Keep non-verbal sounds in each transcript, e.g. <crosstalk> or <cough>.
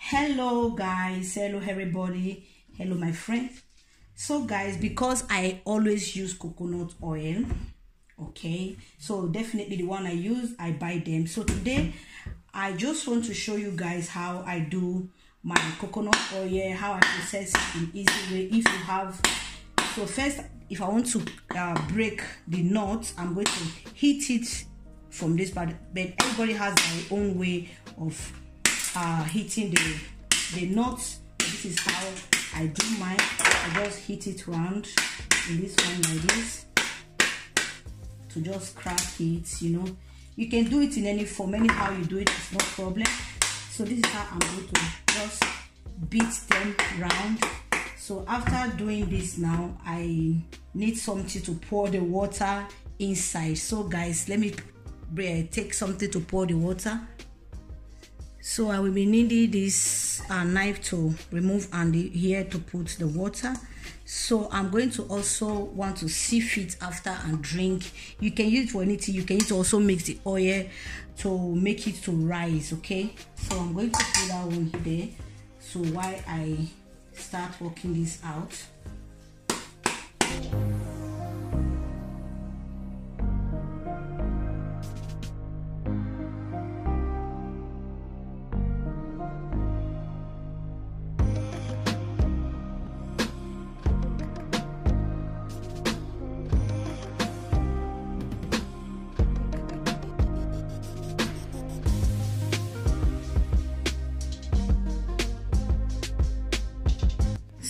hello guys. Hello everybody. Hello my friend. So guys because i always use coconut oil okay so definitely the one i use i buy them. So today i just want to show you guys how i do my coconut oil how i process it in easy way. If you have so first if i want to uh, break the nut i'm going to heat it from this part. But everybody has their own way of uh heating the the nuts this is how i do mine. I just hit it round in this one like this to just crack it you know. You can do it in any form. Anyhow you do it it's no problem. So this is how i'm going to just beat them round. So after doing this now i need something to pour the water inside. So guys let me take something to pour the water so i will be needing this uh, knife to remove and here to put the water. So i'm going to also want to sieve it after and drink. You can use it for anything. You can use also mix the oil to make it to rise okay? So i'm going to put that one there so while i start working this out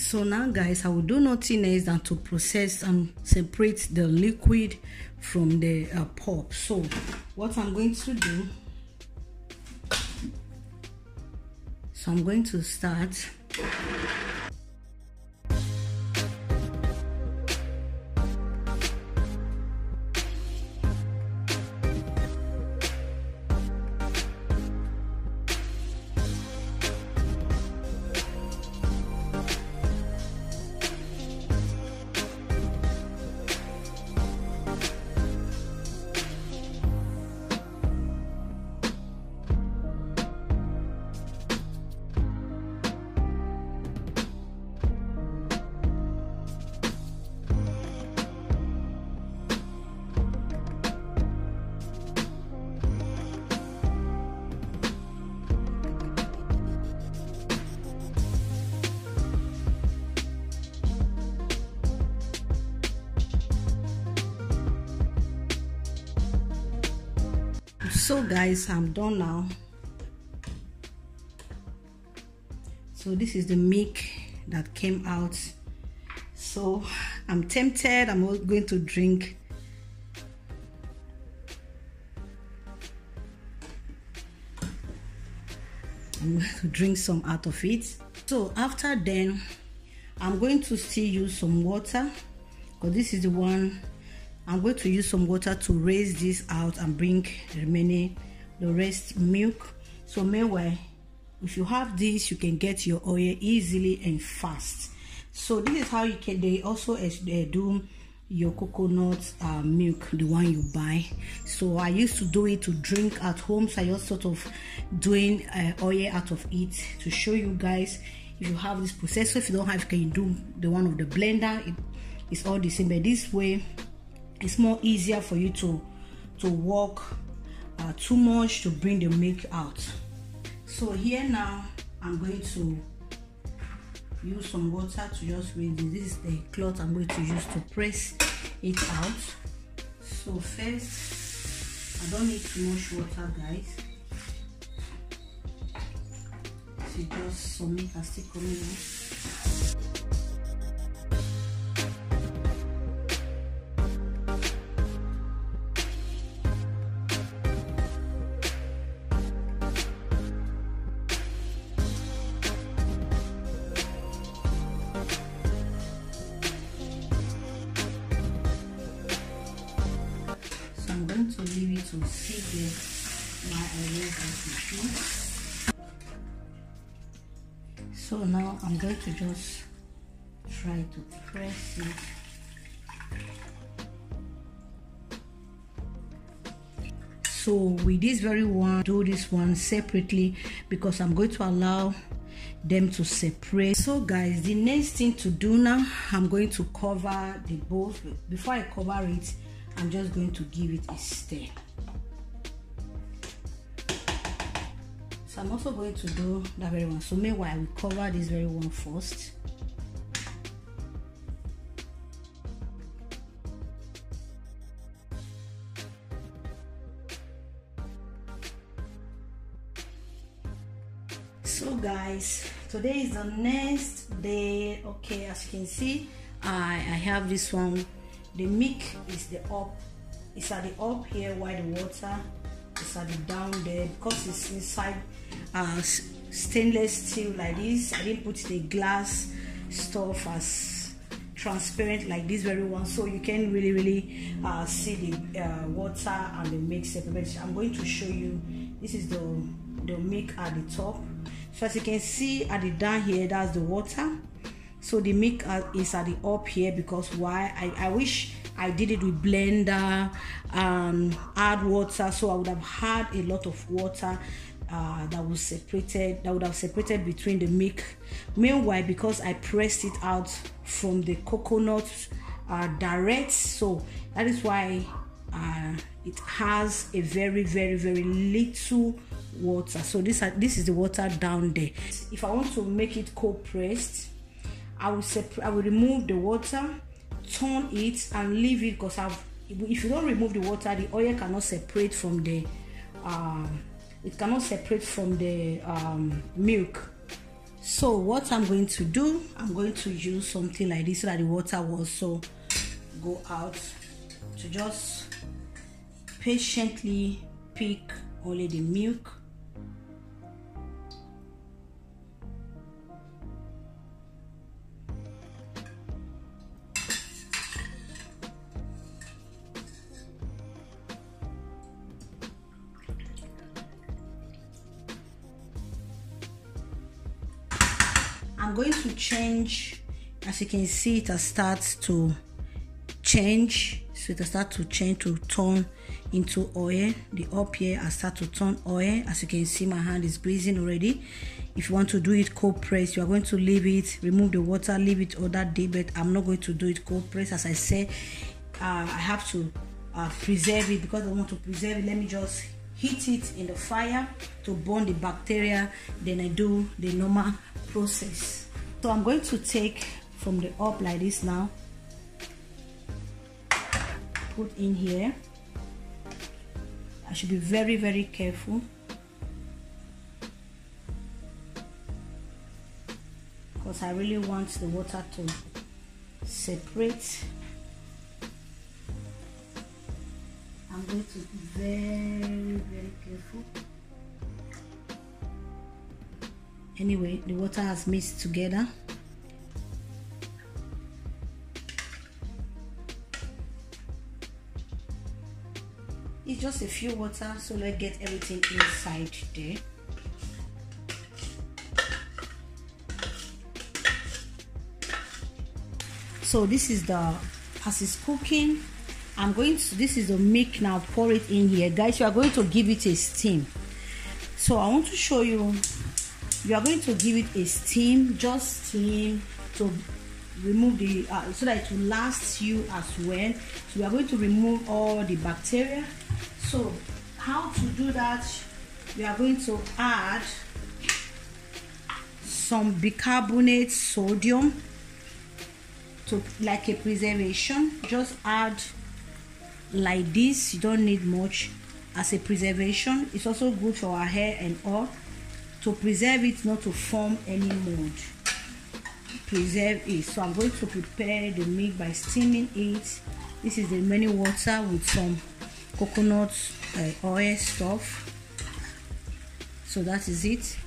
so now guys i will do nothing else than to process and separate the liquid from the uh, pulp. So what i'm going to do so i'm going to start so guys i'm done now. So this is the milk that came out. So i'm tempted. I'm going to drink. I'm going to drink some out of it. So after then i'm going to still use some water because this is the one I'm going to use some water to raise this out and bring the remaining the rest milk. So meanwhile if you have this you can get your oil easily and fast. So this is how you can they also uh, do your coconut uh, milk the one you buy. So i used to do it to drink at home. So i just sort of doing uh, oil out of it to show you guys. If you have this processor if you don't have can you do the one of the blender. It, it's all the same. But this way it's more easier for you to to walk uh, too much to bring the milk out. So here now i'm going to use some water to just raise this. this is the cloth i'm going to use to press it out. So first i don't need too much water guys. See just some milk are still coming out To leave it to sit there while I raise the So now I'm going to just try to press it. So with this very one, do this one separately because I'm going to allow them to separate so guys the next thing to do now i'm going to cover the bowl before i cover it i'm just going to give it a stir so i'm also going to do that very one. So meanwhile we cover this very one first. So guys today is the next day. Okay as you can see i i have this one the milk is the up it's at the up here while the water is at the down there because it's inside uh stainless steel like this. I didn't put the glass stuff as transparent like this very one so you can really really uh, see the uh, water and the separate i'm going to show you this is the the milk at the top. So as you can see at the down here that's the water so the milk is at the up here because why? I, I wish I did it with blender and add water. So I would have had a lot of water uh, that was separated that would have separated between the milk. Meanwhile because I pressed it out from the coconut uh, direct so that is why uh, it has a very very very little water. So this this is the water down there. If i want to make it cold pressed i will separate i will remove the water turn it and leave it because i've if you don't remove the water the oil cannot separate from the um, it cannot separate from the um, milk. So what i'm going to do i'm going to use something like this so that the water will also go out. To just patiently pick only the milk going to change as you can see it has started to change. So it has to change to turn into oil. The up here has started to turn oil. As you can see my hand is greasing already. If you want to do it cold press you are going to leave it remove the water leave it all that day but i'm not going to do it cold press. As i said uh, i have to uh, preserve it. Because i want to preserve it let me just heat it in the fire to burn the bacteria. Then i do the normal process so i'm going to take from the up like this now. Put in here. I should be very very careful. Because i really want the water to separate. I'm going to be very, very careful. Anyway, the water has mixed together. It's just a few water, so let's get everything inside there. So this is the as it's cooking I'm going to this is the milk now pour it in here guys you are going to give it a steam so I want to show you you are going to give it a steam just steam to remove the uh, so that it will last you as well. So we are going to remove all the bacteria. So how to do that? We are going to add some bicarbonate sodium to like a preservation. Just add like this. You don't need much as a preservation. It's also good for our hair and all to preserve it not to form any mold. Preserve it. So i'm going to prepare the milk by steaming it. This is the remaining water with some coconut uh, oil stuff. So that is it.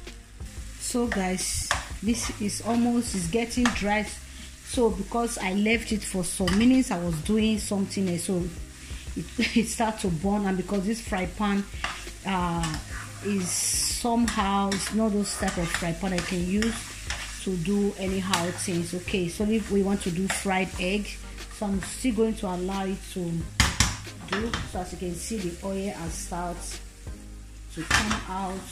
So guys this is almost is getting dry. So because i left it for some minutes i was doing something else. So it, <laughs> it starts to burn. And because this fry pan uh, is somehow it's not those type of fry pan I can use to do anyhow things. Okay so if we want to do fried egg so I'm still going to allow it to do. So as you can see the oil has started to come out.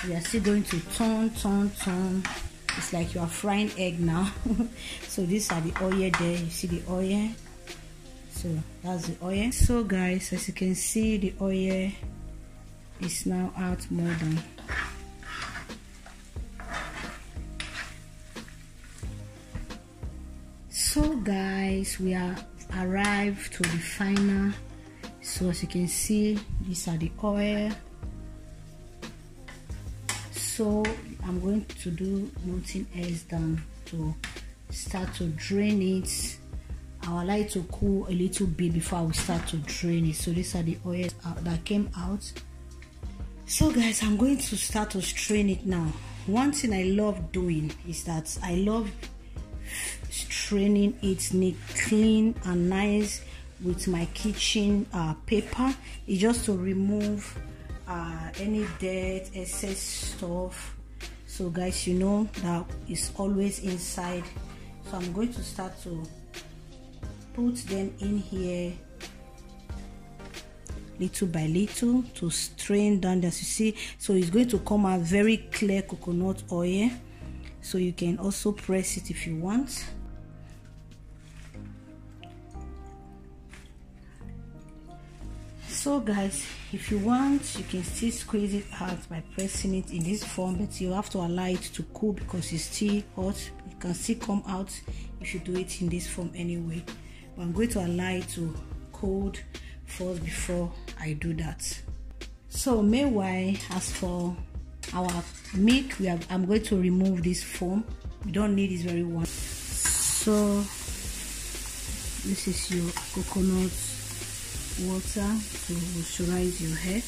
So we are still going to turn turn turn. It's like you are frying egg now. <laughs> So these are the oil there. You see the oil so that's the oil. So guys as you can see the oil is now out more than so guys we are arrived to the final. So as you can see these are the oil. So I'm going to do nothing else than to start to drain it I would like to cool a little bit before I start to drain it. So these are the oils that came out. So guys I'm going to start to strain it now. One thing I love doing is that I love straining it neat clean and nice with my kitchen uh, paper. It's just to remove uh, any dirt excess stuff. So guys you know that is always inside. So I'm going to start to put them in here little by little to strain down as you see so it's going to come out very clear coconut oil. So you can also press it if you want. So guys if you want you can still squeeze it out by pressing it in this form but you have to allow it to cool because it's still hot. It can still come out if you do it in this form anyway but i'm going to allow it to cold first before i do that. So meanwhile as for our milk we have i'm going to remove this foam we don't need this very one. So this is your coconut water to moisturize your hair.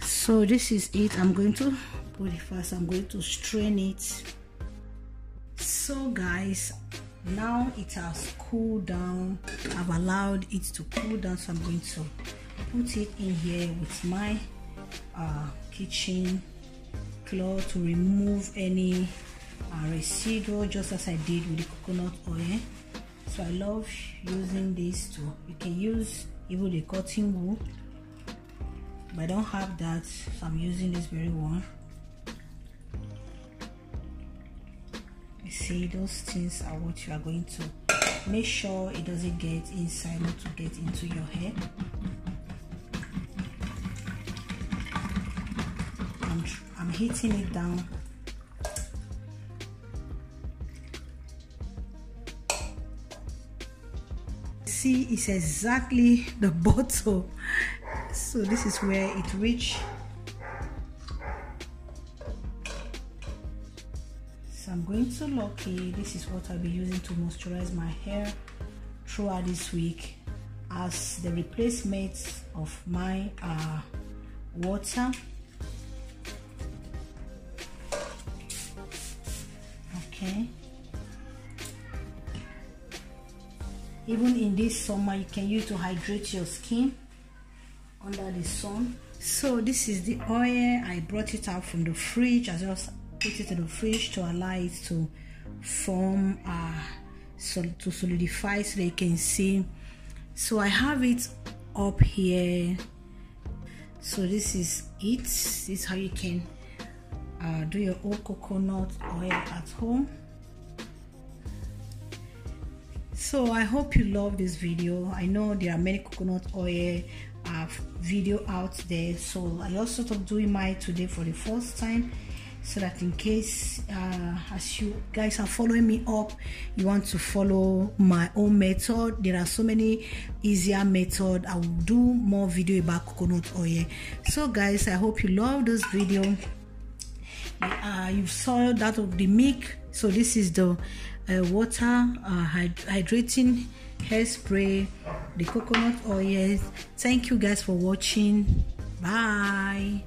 So this is it. I'm going to put it first. I'm going to strain it. So guys now it has cooled down. I've allowed it to cool down so i'm going to put it in here with my uh, kitchen cloth to remove any uh, residue just as i did with the coconut oil. So i love using this too you can use even the cotton wool but I don't have that so I'm using this very one see those things are what you are going to make sure it doesn't get inside not to get into your hair I'm, I'm hitting it down. See it's exactly the <laughs> bottle. So this is where it reach I'm going to lock it. This is what I'll be using to moisturize my hair throughout this week as the replacement of my uh, water. Okay. Even in this summer you can use to hydrate your skin under the sun. So this is the oil. I brought it out from the fridge. I just put it in the fridge to allow it to form uh so to solidify so that you can see. So i have it up here. So this is it. This is how you can uh, do your own coconut oil at home. So i hope you love this video. I know there are many coconut oil uh, video out there. So i also thought doing mine today for the first time so that in case uh, as you guys are following me up you want to follow my own method there are so many easier method. I will do more video about coconut oil. So guys i hope you love this video. Uh, you saw that of the milk. So this is the uh, water uh, hyd hydrating hairspray the coconut oil. Thank you guys for watching. Bye